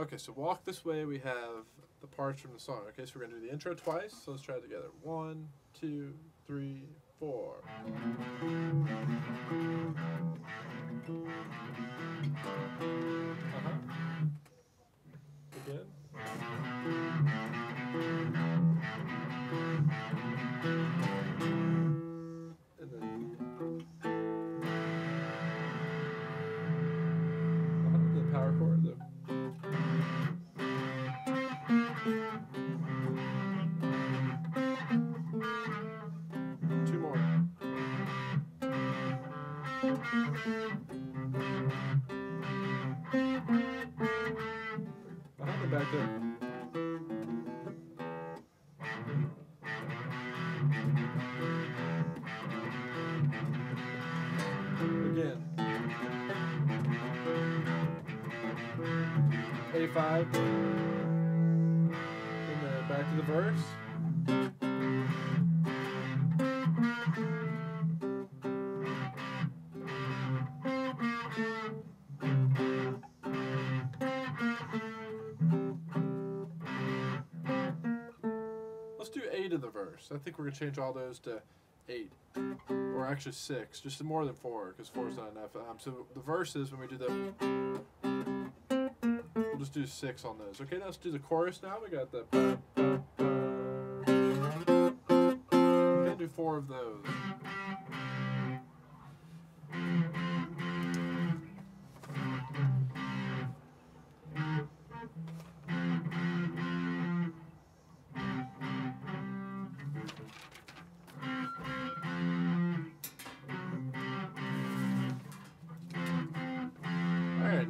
Okay, so walk this way. We have the parts from the song. Okay, so we're gonna do the intro twice. So let's try it together. One, two, three, four. Behind the back there. Again. A5. And then back to the verse. Of the verse. I think we're gonna change all those to eight, or actually six, just more than four, because four is not enough. Um, so the verses when we do the, we'll just do six on those. Okay, now let's do the chorus. Now we got the.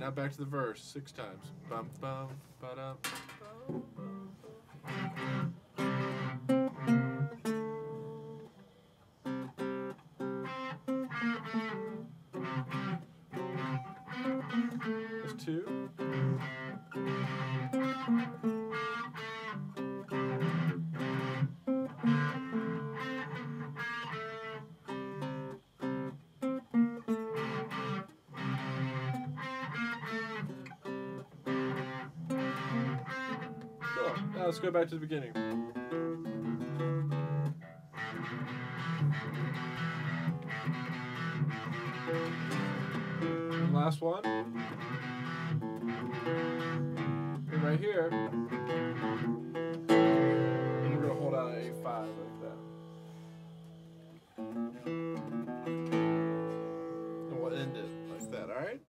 Now back to the verse six times. Bum bum ba-dum. That's two. Now let's go back to the beginning. Last one. And right here, and we're gonna hold out an A5.